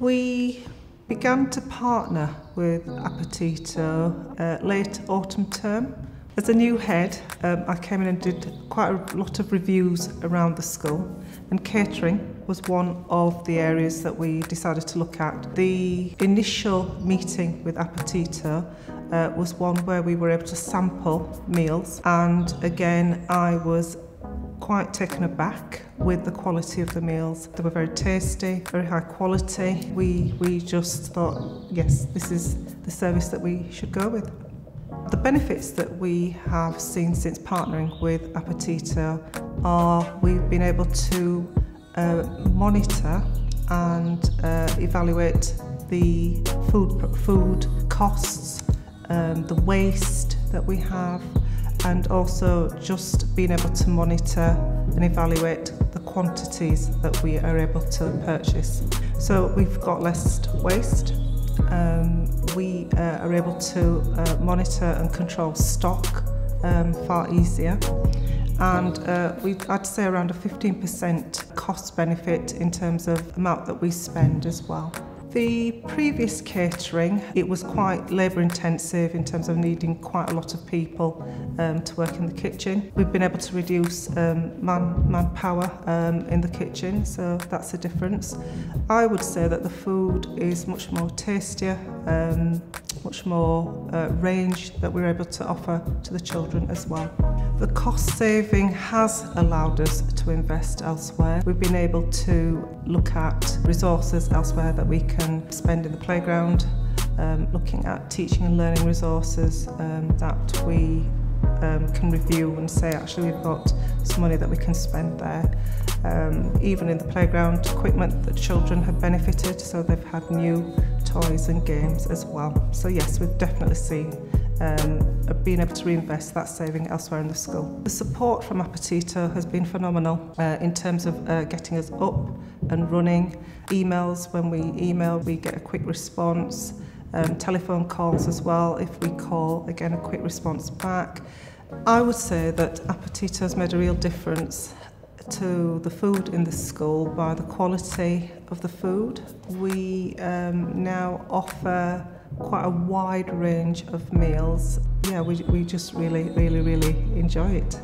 We began to partner with Apetito uh, late autumn term. As a new head, um, I came in and did quite a lot of reviews around the school, and catering was one of the areas that we decided to look at. The initial meeting with Apetito uh, was one where we were able to sample meals, and again, I was quite taken aback with the quality of the meals. They were very tasty, very high quality. We, we just thought, yes, this is the service that we should go with. The benefits that we have seen since partnering with Apetito are we've been able to uh, monitor and uh, evaluate the food, food costs, um, the waste that we have, and also just being able to monitor and evaluate the quantities that we are able to purchase. So we've got less waste, um, we uh, are able to uh, monitor and control stock um, far easier and uh, we I'd say around a 15% cost benefit in terms of amount that we spend as well. The previous catering, it was quite labour intensive in terms of needing quite a lot of people um, to work in the kitchen. We've been able to reduce um, man, manpower um, in the kitchen, so that's a difference. I would say that the food is much more tastier, um, much more uh, range that we're able to offer to the children as well. The cost saving has allowed us to invest elsewhere. We've been able to look at resources elsewhere that we can spend in the playground, um, looking at teaching and learning resources um, that we um, can review and say actually we've got some money that we can spend there. Um, even in the playground equipment that children have benefited so they've had new toys and games as well. So yes we've definitely seen um, being able to reinvest that saving elsewhere in the school. The support from Appetito has been phenomenal uh, in terms of uh, getting us up and running. Emails, when we email, we get a quick response. Um, telephone calls as well. If we call, again, a quick response back. I would say that Apetito has made a real difference to the food in the school by the quality of the food. We um, now offer quite a wide range of meals. Yeah, we, we just really, really, really enjoy it.